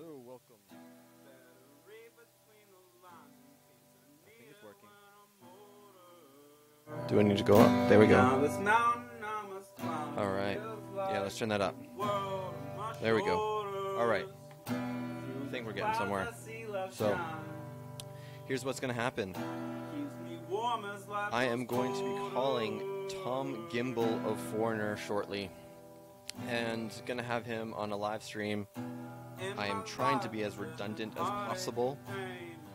Hello, welcome. I think it's working. Do I need to go up? There we go. All right. Yeah, let's turn that up. There we go. All right. I think we're getting somewhere. So, here's what's going to happen. I am going to be calling Tom Gimbel of Foreigner shortly and going to have him on a live stream. I am trying to be as redundant as possible.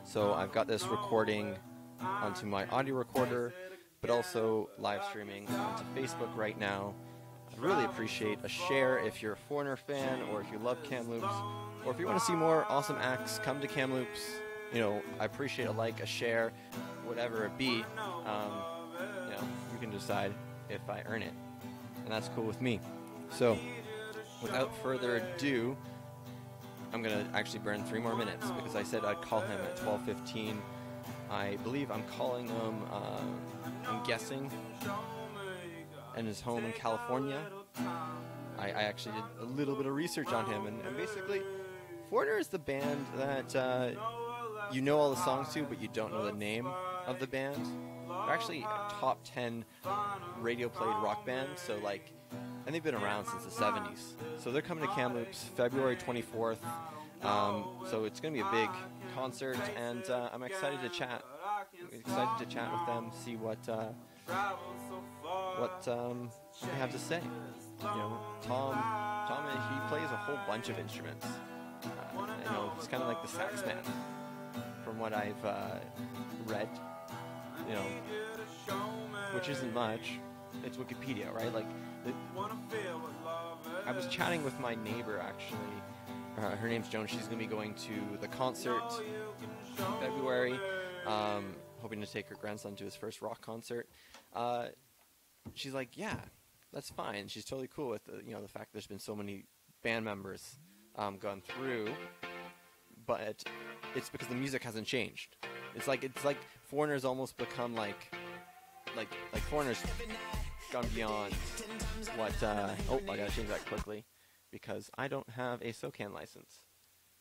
So I've got this recording onto my audio recorder, but also live streaming onto Facebook right now. I'd really appreciate a share if you're a Foreigner fan or if you love Kamloops or if you want to see more awesome acts, come to Kamloops. You know, I appreciate a like, a share, whatever it be. Um, you know, you can decide if I earn it, and that's cool with me. So, without further ado, I'm gonna actually burn three more minutes because I said I'd call him at 12:15. I believe I'm calling him. Uh, I'm guessing, in his home in California. I, I actually did a little bit of research on him, and, and basically, Foreigner is the band that uh, you know all the songs to, but you don't know the name of the band. They're actually a top 10 radio played rock band, so like, and they've been around since the 70s. So they're coming to Kamloops February 24th. Um, so it's going to be a big concert, and uh, I'm excited to chat. Excited to chat with them, see what uh, what um, they have to say. You know, Tom, Tom, he plays a whole bunch of instruments. Uh, know he's kind of like the sax man, from what I've uh, read. You know, which isn't much. It's Wikipedia, right? Like, I was chatting with my neighbor actually. Uh, her name's Joan. She's going to be going to the concert in February. Um, hoping to take her grandson to his first rock concert. Uh, she's like, yeah, that's fine. She's totally cool with the, you know the fact there's been so many band members um, gone through, but it's because the music hasn't changed. It's like it's like Foreigners almost become like like like Foreigners gone beyond what. Uh, oh, I gotta change that quickly because I don't have a SOCAN license.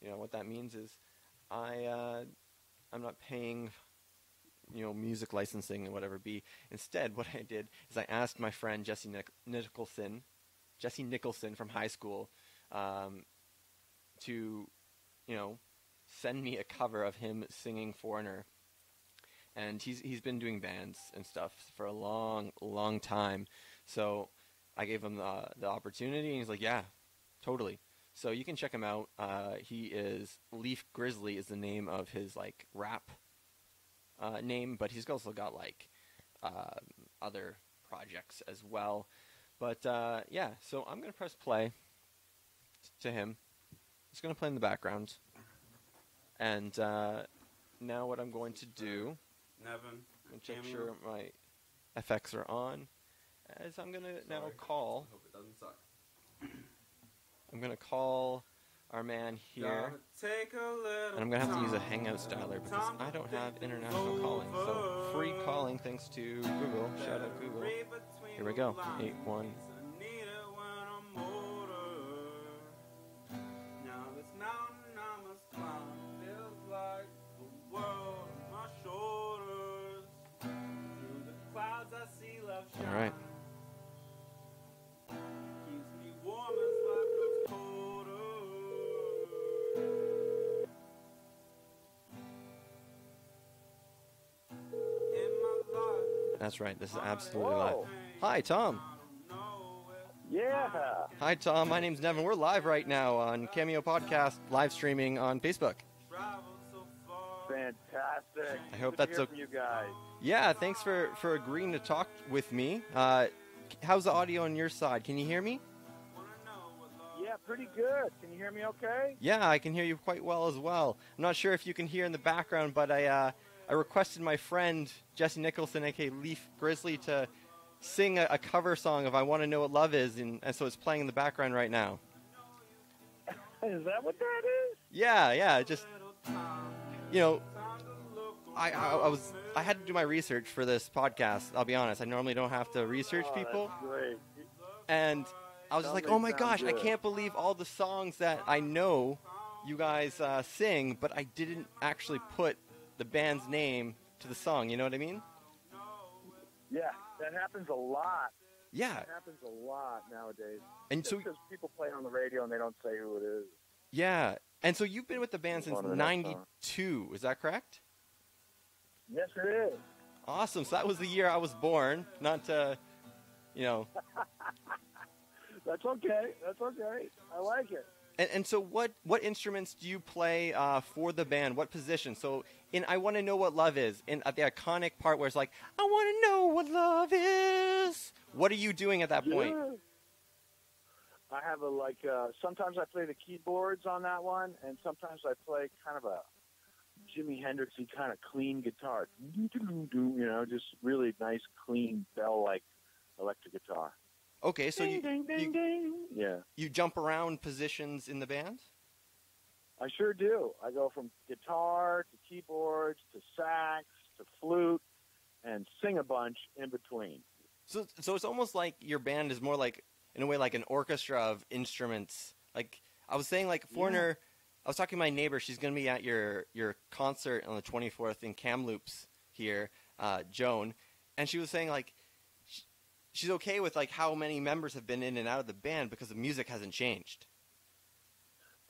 You know what that means is I uh, I'm not paying you know music licensing and whatever be. Instead, what I did is I asked my friend Jesse Nic- Nicholson, Jesse Nicholson from high school, um, to you know send me a cover of him singing Foreigner. And he's he's been doing bands and stuff for a long long time, so I gave him the the opportunity, and he's like, yeah, totally. So you can check him out. Uh, he is Leaf Grizzly is the name of his like rap uh, name, but he's also got like uh, other projects as well. But uh, yeah, so I'm gonna press play to him. It's gonna play in the background, and uh, now what I'm going to do, Nevin, I'm check sure my effects are on, as I'm gonna now Sorry. call. hope it doesn't suck. I'm gonna call our man here. Take a little And I'm gonna have to use a time. Hangout styler because I don't have international calling. So free calling thanks to Google. Shout out Google. Here we go. Eight one. All right. That's right. This is absolutely live. Hi, Tom. Yeah. Hi, Tom. My name's Nevin. We're live right now on Kameo Podcast, live streaming on Facebook. Fantastic. I hope Good that's okay. you guys. Yeah, thanks for for agreeing to talk with me. Uh, how's the audio on your side? Can you hear me? Yeah, pretty good. Can you hear me okay? Yeah, I can hear you quite well as well. I'm not sure if you can hear in the background, but I uh, I requested my friend Jesse Nicholson, aka Leaf Grizzly, to sing a, a cover song of "I Want to Know What Love Is," and, and so it's playing in the background right now. Is that what that is? Yeah, yeah, just you know, I, I I was I had to do my research for this podcast. I'll be honest. I normally don't have to research Oh, people, great. and I was just like, oh my gosh, I can't believe all the songs that I know you guys uh, sing, but I didn't actually put the band's name to the song. You know what I mean? Yeah, that happens a lot. Yeah. That happens a lot nowadays. And so because people play on the radio and they don't say who it is. yeah, and so you've been with the band since On to the next song. '92. Is that correct? Yes, it is. Awesome. So that was the year I was born. Not to, you know. That's okay. That's okay. I like it. And, and so, what what instruments do you play uh, for the band? What position? So, in I want to know what love is. In at the iconic part where it's like, I want to know what love is. What are you doing at that point? I have a like. Uh, sometimes I play the keyboards on that one, and sometimes I play kind of a Jimi Hendrixy kind of clean guitar. You know, just really nice, clean bell-like electric guitar. Okay, so ding, you ding, ding, you, ding. Yeah, you jump around positions in the band. I sure do. I go from guitar to keyboards to sax to flute, and sing a bunch in between. So so it's almost like your band is more like in a way like an orchestra of instruments. Like I was saying, like Foreigner. I was talking to my neighbor. She's going to be at your your concert on the 24th in Kamloops here, uh, Joan, and she was saying like sh- she's okay with like how many members have been in and out of the band because the music hasn't changed.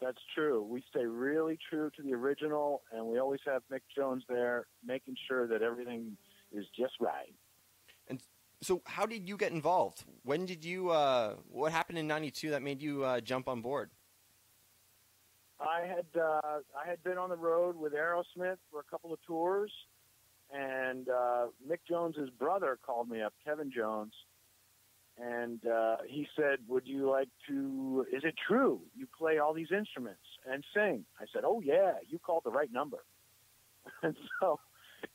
That's true. We stay really true to the original, and we always have Mick Jones there, making sure that everything is just right. And so how did you get involved? When did you? Uh, what happened in '92 that made you uh, jump on board? I had uh, I had been on the road with Aerosmith for a couple of tours, and uh, Mick Jones's brother called me up, Kevin Jones, and uh, he said, "Would you like to? Is it true you play all these instruments and sing?" I said, "Oh yeah, you called the right number." and so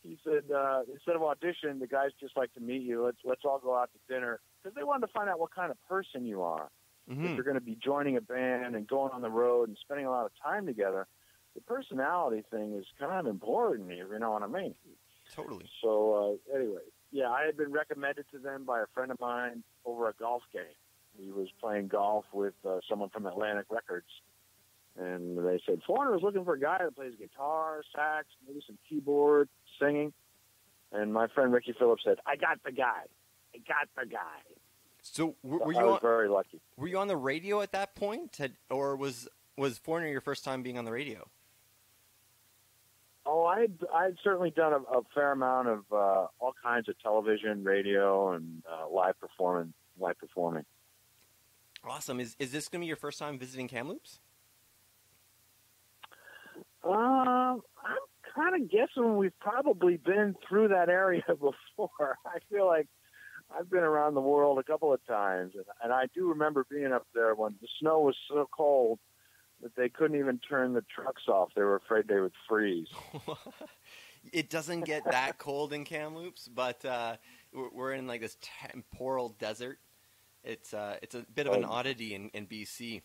he said, uh, "Instead of audition, the guys just like to meet you. Let's let's all go out to dinner because they wanted to find out what kind of person you are." if Mhm. you're going to be joining a band and going on the road and spending a lot of time together, the personality thing is kind of important, if you know what I mean. Totally. So uh, anyway, yeah, I had been recommended to them by a friend of mine over a golf game. He was playing golf with uh, someone from Atlantic Records, and they said Foreigner is looking for a guy that plays guitar, sax, maybe some keyboard, singing. And my friend Ricky Phillips said, "I got the guy. I got the guy." So w- So were I you was on, very lucky. were you on the radio at that point, Had- or was was Foreigner your first time being on the radio? I had, I had certainly done a, a fair amount of uh, all kinds of television, radio, and uh, live performing. Live performing. Awesome. Is is this going to be your first time visiting Kamloops? Um, I'm kind of guessing we've probably been through that area before. I feel like I've been around the world a couple of times, and, and I do remember being up there when the snow was so cold that they couldn't even turn the trucks off. They were afraid they would freeze. it doesn't get that cold in Kamloops, but uh, we're, in like this temporal desert. It's uh, it's a bit of an Oh. oddity in, in BC.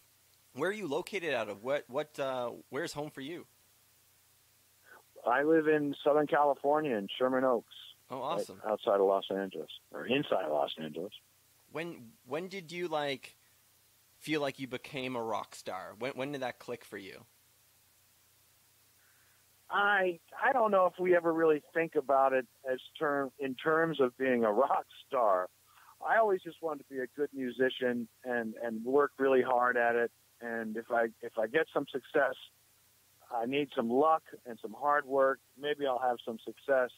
Where are you located out of? What what uh, where's home for you? I live in Southern California in Sherman Oaks, Oh, right awesome. outside of Los Angeles or inside Los Angeles. When when did you like feel like you became a rock star? When when did that click for you? I I don't know if we ever really think about it as term in terms of being a rock star. I always just wanted to be a good musician and and work really hard at it. And if I if I get some success, I need some luck and some hard work. Maybe I'll have some success.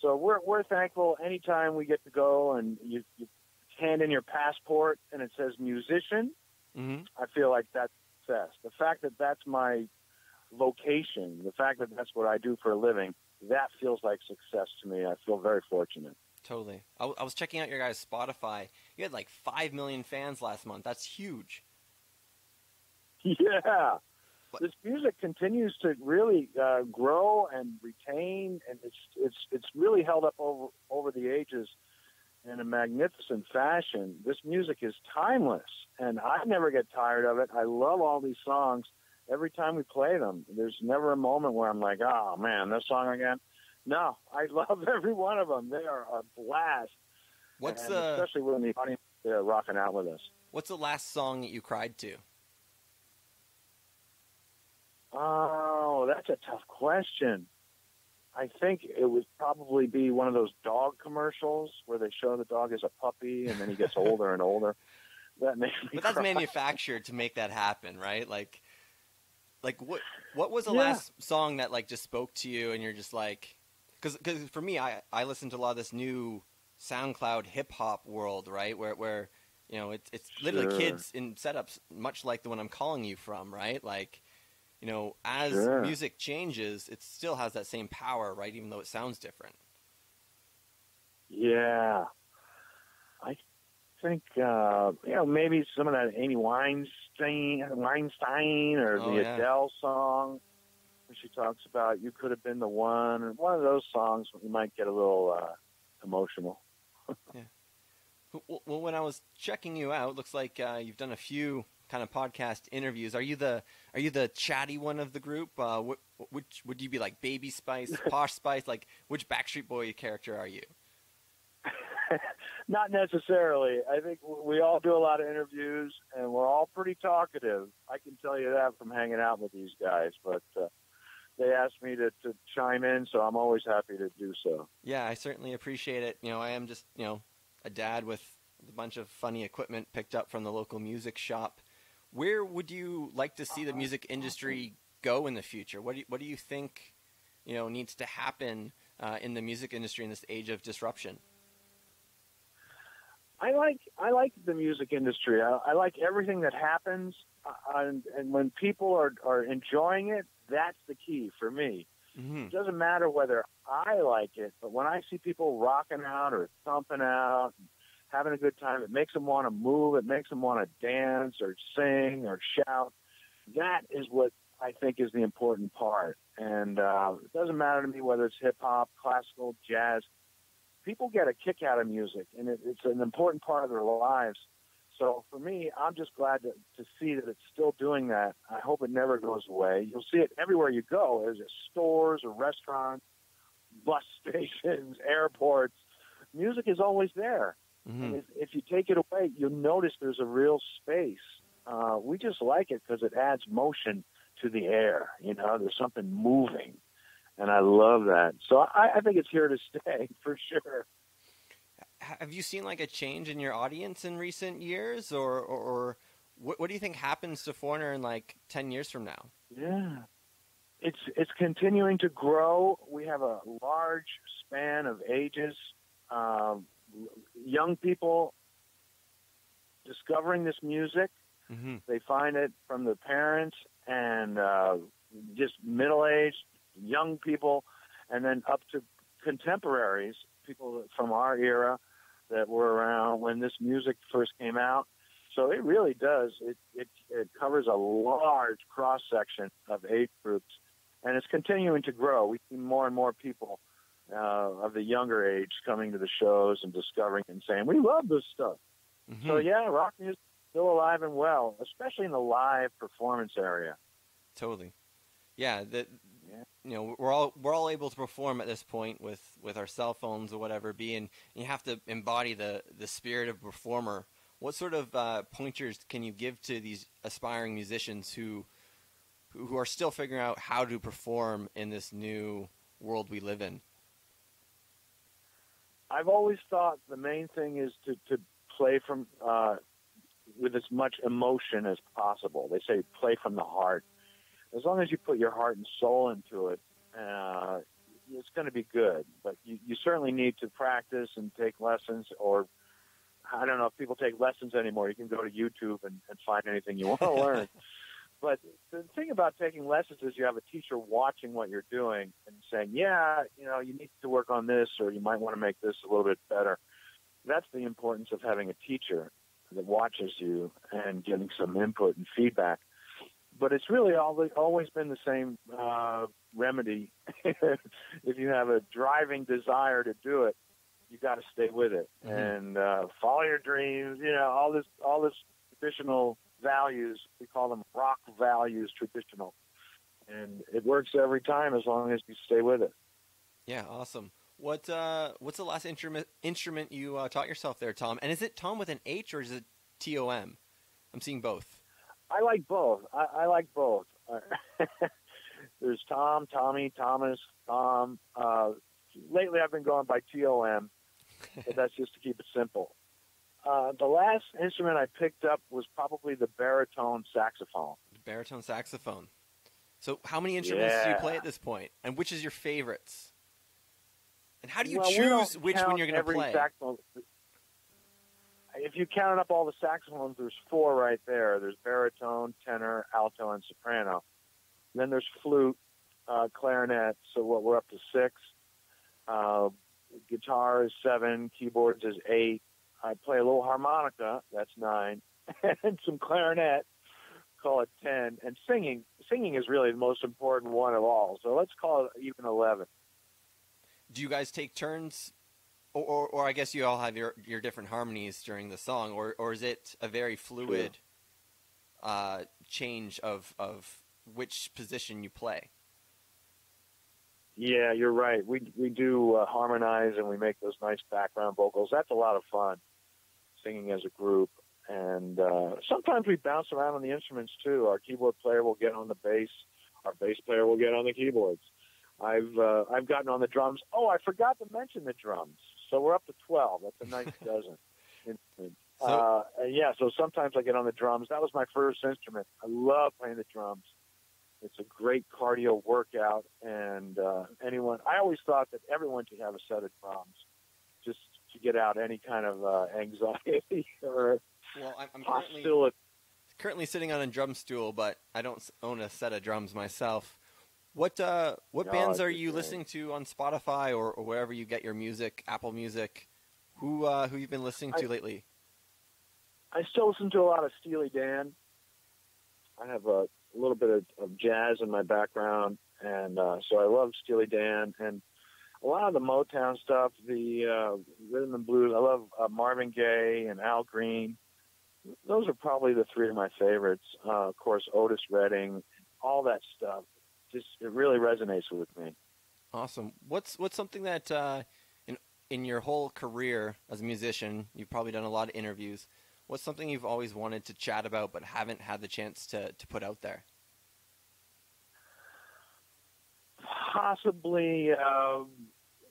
So we're we're thankful anytime we get to go and you, you hand in your passport and it says musician. Mm-hmm. I feel like that's success. The fact that that's my location, the fact that that's what I do for a living, that feels like success to me. I feel very fortunate. Totally. I, w- I was checking out your guys' Spotify. You had like five million fans last month. That's huge. Yeah. This music continues to really uh, grow and retain, and it's it's it's really held up over over the ages in a magnificent fashion. This music is timeless, and I never get tired of it. I love all these songs. Every time we play them, there's never a moment where I'm like, "Oh man, this song again." No, I love every one of them. They are a blast. What's and the especially when the audience they're uh, rocking out with us. What's the last song that you cried to? Oh, that's a tough question. I think it would probably be one of those dog commercials where they show the dog as a puppy and then he gets older and older. That makes me. But that's cry. manufactured to make that happen, right? Like, like what what was the Yeah. last song that like just spoke to you and you're just like, because for me, I I listen to a lot of this new SoundCloud hip hop world, right? Where where you know it's it's literally Sure. kids in setups much like the one I'm calling you from, right? Like. You know, as Sure. music changes, it still has that same power, right? Even though it sounds different. Yeah. I think uh you know maybe some of that Amy Weinstein Weinstein or Oh, the yeah. Adele song where she talks about you could have been the one or one of those songs you might get a little uh emotional. yeah. well, when I was checking you out, looks like uh, you've done a few kind of podcast interviews. Are you the are you the chatty one of the group? Uh, wh- which would you be like Baby Spice, Posh Spice? Like which Backstreet Boy character are you? Not necessarily. I think we all do a lot of interviews and we're all pretty talkative. I can tell you that from hanging out with these guys, but uh, they asked me to, to chime in, so I'm always happy to do so. Yeah, I certainly appreciate it. You know, I am just you know a dad with a bunch of funny equipment picked up from the local music shop. Where would you like to see the music industry go in the future? What do you, what do you think you know needs to happen uh, in the music industry in this age of disruption? I like I like the music industry. I, I like everything that happens, uh, and, and when people are are enjoying it, that's the key for me. Mm-hmm. It doesn't matter whether I like it, but when I see people rocking out or thumping out, having a good time, it makes them want to move. It makes them want to dance or sing or shout. That is what I think is the important part. And uh, it doesn't matter to me whether it's hip hop, classical, jazz. People get a kick out of music, and it, it's an important part of their lives. So for me, I'm just glad to, to see that it's still doing that. I hope it never goes away. You'll see it everywhere you go. There's stores or restaurants, bus stations, airports. Music is always there. Mm-hmm. And if, if you take it away, you'll notice there's a real space. Uh, we just like it because it adds motion to the air. You know, there's something moving, and I love that. So I, I think it's here to stay for sure. have you seen like a change in your audience in recent years, or or, or what, what do you think happens to Foreigner in like ten years from now? Yeah. It's it's continuing to grow. We have a large span of ages. Um, young people discovering this music. Mm-hmm. They find it from their parents and uh, just middle aged young people, and then up to contemporaries, people from our era that were around when this music first came out. So it really does. It it, it covers a large cross section of age groups, and it's continuing to grow. We see more and more people uh, of the younger age coming to the shows and discovering and saying, "We love this stuff." Mm-hmm. So yeah, rock music is still alive and well, especially in the live performance area. Totally. Yeah, that Yeah. you know we're all we're all able to perform at this point with with our cell phones or whatever it be, and you have to embody the the spirit of a performer. What sort of uh, pointers can you give to these aspiring musicians who who are still figuring out how to perform in this new world we live in? I've always thought the main thing is to, to play from uh, with as much emotion as possible. They say play from the heart. As long as you put your heart and soul into it, uh, it's going to be good. But you, you certainly need to practice and take lessons. Or I don't know if people take lessons anymore. You can go to YouTube and, and find anything you want to learn. But the thing about taking lessons is you have a teacher watching what you're doing and saying, yeah, you know, you need to work on this or you might want to make this a little bit better. That's the importance of having a teacher that watches you and getting some input and feedback. But it's really always, always been the same uh, remedy. if you have a driving desire to do it, you got to stay with it Mhm. and uh, follow your dreams. You know, all this, all this traditional values. We call them rock values, traditional, and it works every time as long as you stay with it. Yeah, awesome. What uh, what's the last instrument instrument you uh, taught yourself there, Tom? And is it Tom with an H or is it T O M? I'm seeing both. I like both. I, I like both. There's Tom, Tommy, Thomas, Tom. Uh, lately, I've been going by TOM, but that's just to keep it simple. Uh, the last instrument I picked up was probably the baritone saxophone. Baritone saxophone. So, how many instruments do you play at this point, and which is your favorites? And how do you Well, choose which one you're going to play? saxophone. If you counted up all the saxophones, there's four right there. There's baritone, tenor, alto, and soprano. Then there's flute, uh, clarinet. So what we're up to six. Uh, guitar is seven. Keyboards is eight. I play a little harmonica. That's nine, and some clarinet. Call it ten. And singing, singing is really the most important one of all. So let's call it even eleven. do you guys take turns, or, or, or I guess you all have your, your different harmonies during the song, or, or is it a very fluid uh, change of of which position you play? Yeah, you're right. We we do uh, harmonize and we make those nice background vocals. That's a lot of fun, singing as a group. And uh, sometimes we bounce around on the instruments too. Our keyboard player will get on the bass. Our bass player will get on the keyboards. I've uh, I've gotten on the drums. Oh, I forgot to mention the drums. So we're up to twelve. That's a nice dozen. instruments. So- uh, and yeah, so sometimes I get on the drums. That was my first instrument. I love playing the drums. It's a great cardio workout, and uh, anyone. I always thought that everyone should have a set of drums, just to get out any kind of uh, anxiety or Well, I'm, I'm currently currently sitting on a drum stool, but I don't own a set of drums myself. What uh, what No, bands are you same. listening to on Spotify or, or wherever you get your music, Apple Music? Who uh, who you've been listening to I- lately? I still listen to a lot of Steely Dan. I have a, little bit of, of jazz in my background, and uh, so I love Steely Dan and a lot of the Motown stuff, the uh, rhythm and blues. I love uh, Marvin Gaye and Al Green. Those are probably the three of my favorites. Uh, of course, Otis Redding, all that stuff. Just it really resonates with me. Awesome. What's what's something that uh, in in your whole career as a musician, you've probably done a lot of interviews. What's something you've always wanted to chat about but haven't had the chance to, to put out there? Possibly um,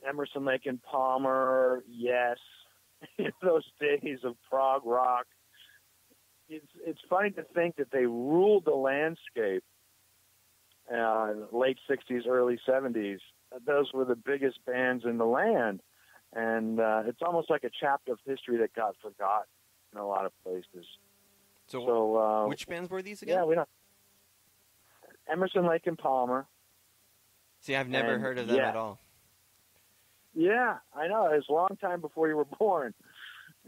Emerson, Lake and Palmer. Yes, in those days of prog rock. It's it's funny to think that they ruled the landscape. Uh, in the late '60s, early '70s. Those were the biggest bands in the land, and uh, it's almost like a chapter of history that got forgotten in a lot of places. So, So, uh, which bands were these again? yeah, we don't. Emerson, Lake and Palmer. See, I've never and heard of them yeah. at all. Yeah, I know. It was a long time before you were born.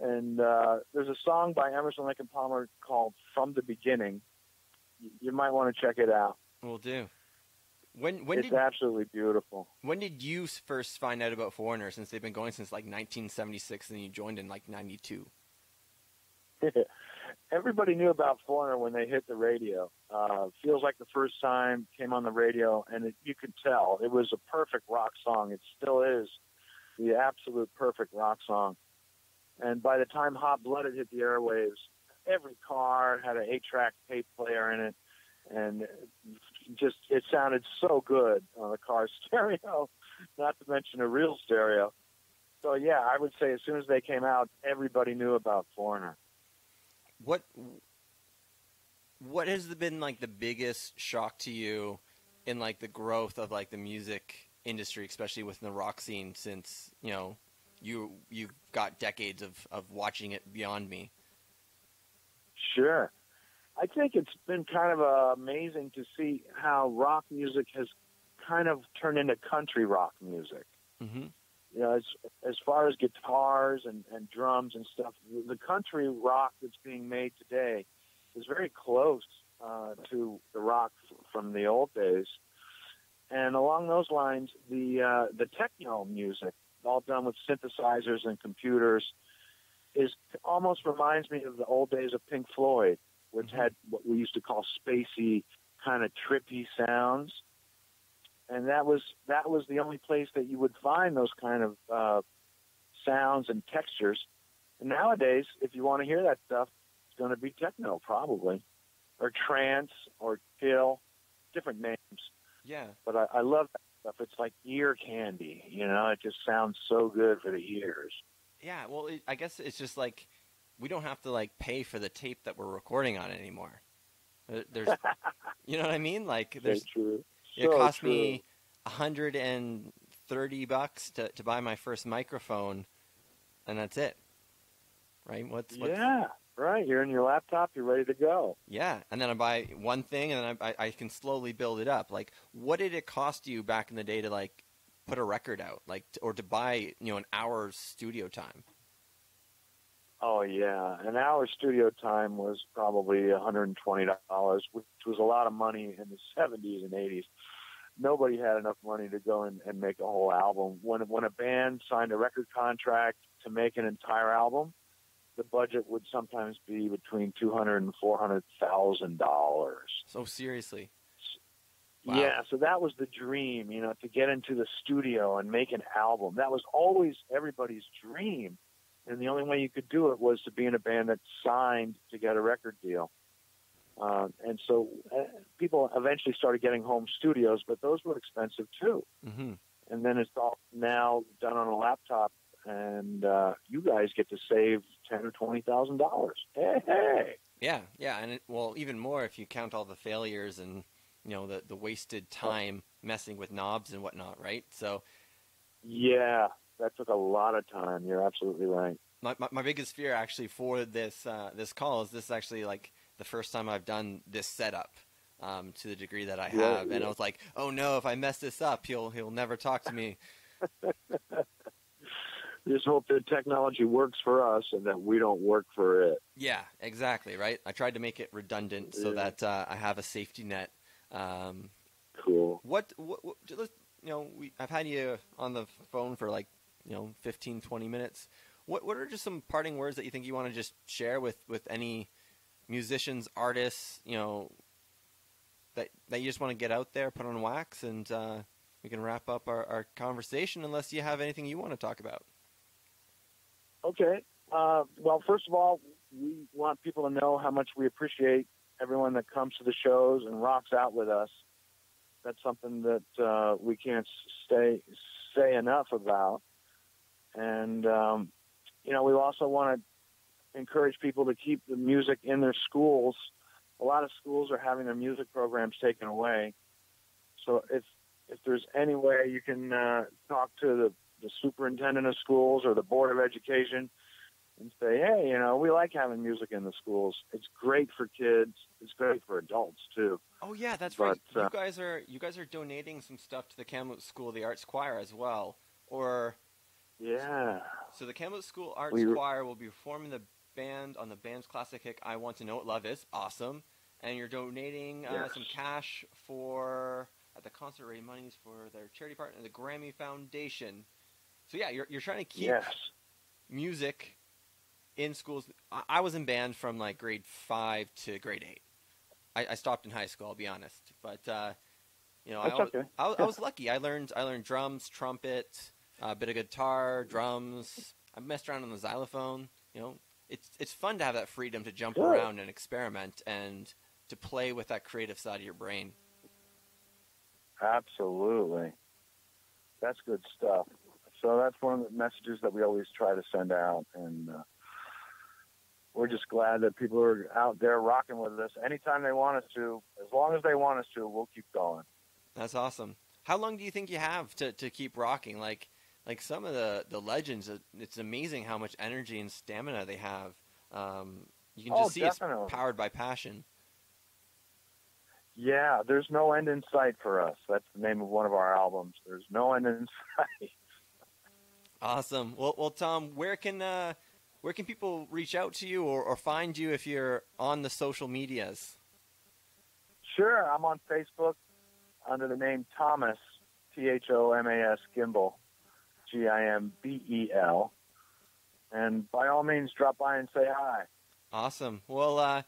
And uh, there's a song by Emerson, Lake and Palmer called "From the Beginning." You, you might want to check it out. We'll do. When when it's did absolutely beautiful. when did you first find out about Foreigner? Since they've been going since like 1976, and you joined in like '92. Everybody knew about Foreigner when they hit the radio. Uh, feels like the first time came on the radio, and it, you could tell it was a perfect rock song. It still is the absolute perfect rock song. And by the time Hot Blooded hit the airwaves, every car had an eight-track tape player in it, and just it sounded so good on the car stereo, not to mention a real stereo. So yeah, I would say as soon as they came out, everybody knew about Foreigner. What what has been like the biggest shock to you in like the growth of like the music industry, especially within the rock scene? Since you know you you've got decades of of watching it beyond me. Sure. I think it's been kind of uh, amazing to see how rock music has kind of turned into country rock music. Mm-hmm. You know, as as far as guitars and, and drums and stuff, the country rock that's being made today is very close uh, to the rock f- from the old days. And along those lines, the uh, the techno music, all done with synthesizers and computers, is almost reminds me of the old days of Pink Floyd, which Mhm. had what we used to call spacey, kind of trippy sounds. And that was that was the only place that you would find those kind of uh, sounds and textures. And nowadays, if you want to hear that stuff, it's going to be techno probably, or trance, or chill, different names. Yeah. But I, I love that stuff. It's like ear candy. You know, it just sounds so good for the ears. Yeah. Well, it, I guess it's just like we don't have to like pay for the tape that we're recording on anymore. There's, you know what I mean? Like, there's true. It So cost true. me a hundred and thirty bucks to to buy my first microphone, and that's it. Right? What's, what's Yeah, right. You're in your laptop. You're ready to go. Yeah, and then I buy one thing, and then I, I I can slowly build it up. Like, what did it cost you back in the day to like put a record out, like, or to buy you know an hour's studio time? Oh yeah, an hour studio time was probably $120, which was a lot of money in the 70s and 80s. Nobody had enough money to go and, and make a whole album. When when a band signed a record contract to make an entire album, the budget would sometimes be between two hundred and four hundred thousand dollars. So seriously, Wow. Yeah, so that was the dream, you know, to get into the studio and make an album. That was always everybody's dream. And the only way you could do it was to be in a band that signed to get a record deal. Um, and so uh, people eventually started getting home studios, but those were expensive too. hmm And then it's all now done on a laptop, and uh, you guys get to save ten or twenty thousand dollars. Hey, hey! yeah, yeah, and it, well, even more if you count all the failures and you know the the wasted time messing with knobs and whatnot, right? So Yeah, that took a lot of time. You're absolutely right. my, my, my biggest fear actually for this uh, this call is this is actually like the first time I've done this setup um, to the degree that I Yeah, have, and yeah. I was like, oh no, if I mess this up, he'll he'll never talk to me. Just hope that technology works for us and that we don't work for it. Yeah, exactly, right. I tried to make it redundant so Yeah. that uh, I have a safety net. Um, Cool. what, what, what you know, we, I've had you on the phone for like, you know, 15, 20 minutes. What, what are just some parting words that you think you want to just share with, with any musicians, artists, you know, that, that you just want to get out there, put on wax, and uh, we can wrap up our, our conversation unless you have anything you want to talk about. Okay. Uh, well, first of all, we want people to know how much we appreciate everyone that comes to the shows and rocks out with us. That's something that uh, we can't stay say enough about. And um, you know, we also want to encourage people to keep the music in their schools. A lot of schools are having their music programs taken away. So if if there's any way you can uh, talk to the the superintendent of schools or the board of education and say, hey, you know, we like having music in the schools. It's great for kids. It's great for adults too. Oh yeah, that's But, right. uh, you guys are you guys are donating some stuff to the Kamloops School of the Arts Choir as well. Or Yeah. so the Kamloops School Arts We- Choir will be performing the band on the band's classic hit "I Want to Know What Love Is." Awesome, and you're donating uh, Yes. some cash for at the concert raise monies for their charity partner, the Grammy Foundation. So yeah, you're you're trying to keep Yes. music in schools. I, I was in band from like grade five to grade eight. I, I stopped in high school. I'll be honest, but uh, you know, I, was, okay. I, I was lucky. I learned I learned drums, trumpet, a bit of guitar, drums. I messed around on the xylophone. You know, it's it's fun to have that freedom to jump Good. around and experiment and to play with that creative side of your brain. Absolutely. That's good stuff. So that's one of the messages that we always try to send out. And uh, we're just glad that people are out there rocking with us anytime they want us to. As long as they want us to, we'll keep going. That's awesome. How long do you think you have to, to keep rocking? Like like some of the, the legends, it's amazing how much energy and stamina they have. Um, you can Oh, just see it's powered by passion. Yeah, there's no end in sight for us. That's the name of one of our albums. There's no end in sight. Awesome. Well, well, Tom, where can uh, where can people reach out to you or, or find you if you're on the social medias? Sure, I'm on Facebook under the name Thomas, T H O M A S Gimbel, G I M B E L. And by all means, drop by and say hi. Awesome. Well, uh,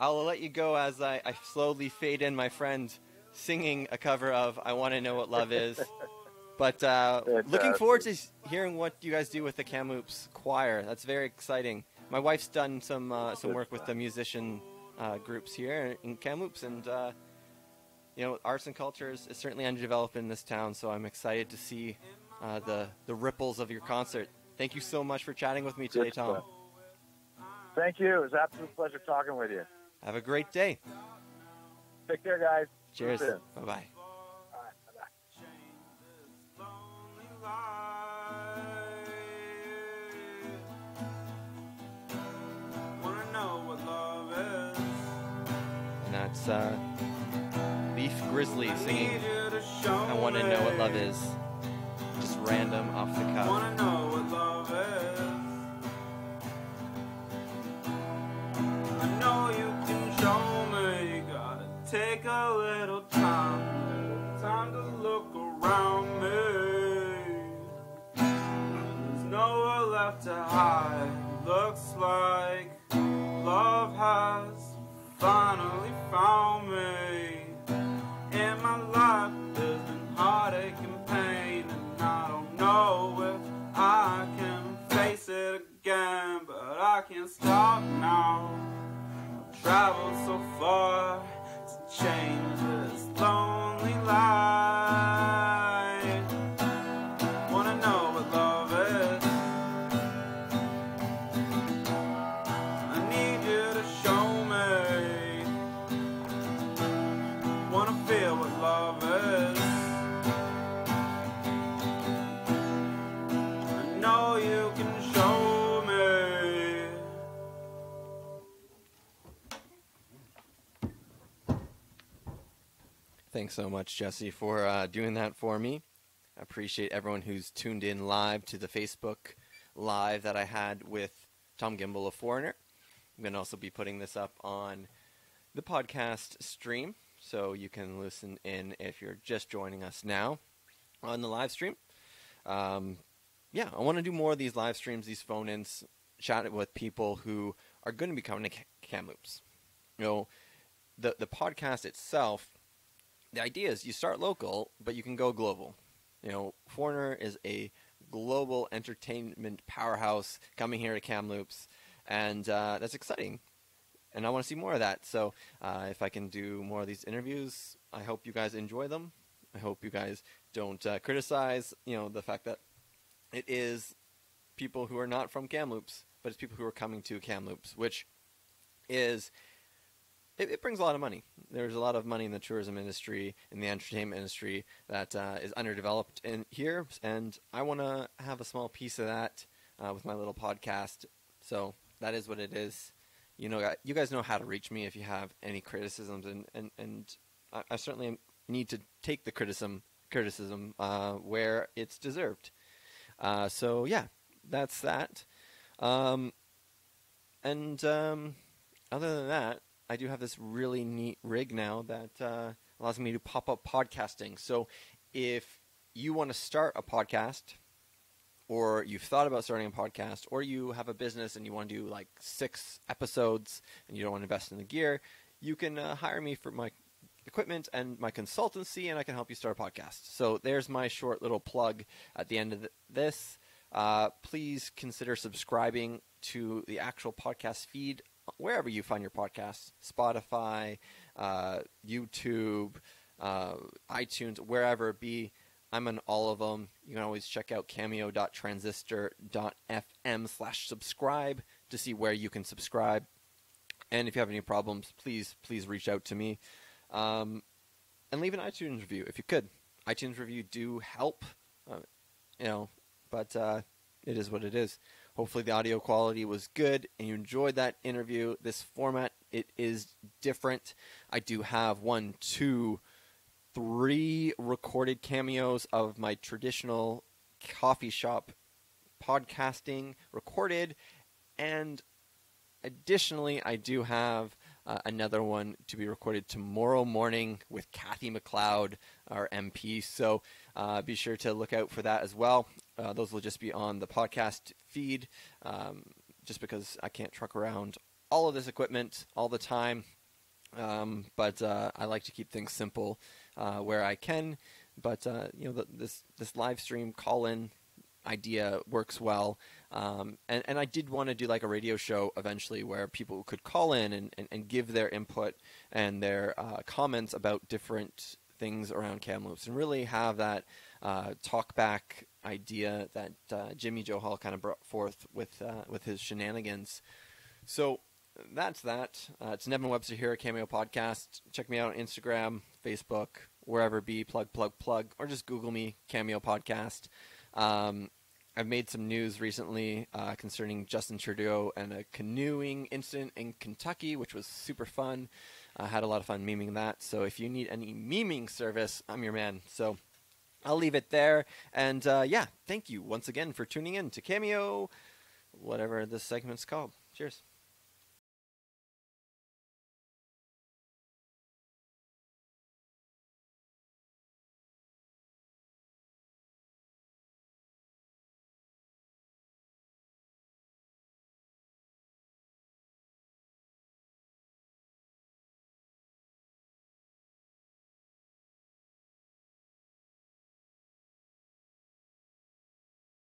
I'll let you go as I, I slowly fade in my friend singing a cover of "I Want to Know What Love Is." But uh, looking forward to hearing what you guys do with the Kamloops Choir. That's very exciting. My wife's done some uh, some work with the musician uh, groups here in Kamloops, and uh, you know, arts and culture is, is certainly underdeveloped in this town, so I'm excited to see uh, the the ripples of your concert. Thank you so much for chatting with me today, Tom. Thank you. It was an absolute pleasure talking with you. Have a great day. Take care, guys. Cheers. Bye bye. Bye-bye. Wanna know what love is? And that's uh, Leaf Grizzly singing need you to show I Want to Know What. Love Is. Random off the cuff. Wanna know what love is? I know you can show me. You gotta take a little time, little time to look around me. There's nowhere left to hide. Looks like traveled so far Thanks so much, Jesse, for uh, doing that for me. I appreciate everyone who's tuned in live to the Facebook live that I had with Tom Gimbel of Foreigner. I'm going to also be putting this up on the podcast stream, so you can listen in if you're just joining us now on the live stream. Um, yeah, I want to do more of these live streams, these phone ins, chat with people who are going to be coming to Kamloops. You know, the the podcast itself the idea is you start local, but you can go global. You know, Foreigner is a global entertainment powerhouse coming here to Kamloops, and uh, that's exciting. And I want to see more of that. So uh, if I can do more of these interviews, I hope you guys enjoy them. I hope you guys don't uh, criticize, you know, the fact that it is people who are not from Kamloops, but it's people who are coming to Kamloops, which is it, it brings a lot of money. There's a lot of money in the tourism industry, in the entertainment industry that uh, is underdeveloped in here, and I want to have a small piece of that uh, with my little podcast. So that is what it is. You know, you guys know how to reach me if you have any criticisms, and and and I, I certainly need to take the criticism criticism uh, where it's deserved. Uh, so yeah, that's that. Um, and um, other than that, I do have this really neat rig now that uh, allows me to pop up podcasting. So if you want to start a podcast, or you've thought about starting a podcast, or you have a business and you want to do like six episodes and you don't want to invest in the gear, you can uh, hire me for my equipment and my consultancy, and I can help you start a podcast. So there's my short little plug at the end of th- this. Uh, please consider subscribing to the actual podcast feed wherever you find your podcasts Spotify, uh, YouTube, uh, iTunes, wherever it be. I'm on all of them. You can always check out kameo.transistor.fm slash subscribe to see where you can subscribe. And if you have any problems, please, please reach out to me. Um, and leave an iTunes review if you could. iTunes review do help, uh, you know, but uh, it is what it is. Hopefully the audio quality was good and you enjoyed that interview. This format it is different. I do have one, two, three recorded cameos of my traditional coffee shop podcasting recorded, and additionally, I do have uh, another one to be recorded tomorrow morning with Cathy McLeod, our MP. So uh, be sure to look out for that as well. Uh, those will just be on the podcast feed, um, just because I can't truck around all of this equipment all the time. Um, but uh, I like to keep things simple uh, where I can. But uh, you know, the, this this live stream call in idea works well. Um, and, and I did want to do like a radio show eventually where people could call in and, and, and give their input and their uh, comments about different things around Kamloops and really have that uh, talk back idea that uh, Jimmy Hall kind of brought forth with uh, with his shenanigans. So that's that. Uh, it's Nevin Webster here at Kameo Podcast. Check me out on Instagram, Facebook, wherever be plug plug plug, or just Google me Kameo Podcast. Um, I've made some news recently uh, concerning Justin Trudeau and a canoeing incident in Kentucky, which was super fun. I had a lot of fun memeing that. So if you need any memeing service, I'm your man. So I'll leave it there. And uh, yeah, thank you once again for tuning in to Kameo, whatever this segment's called. Cheers.